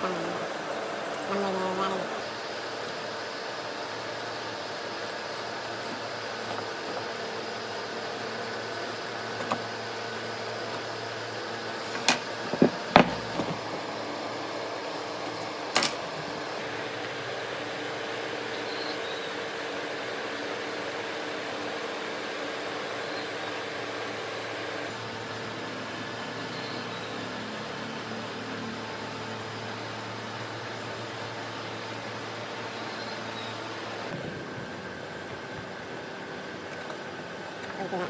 嗯，完了 Nè,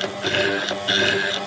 เ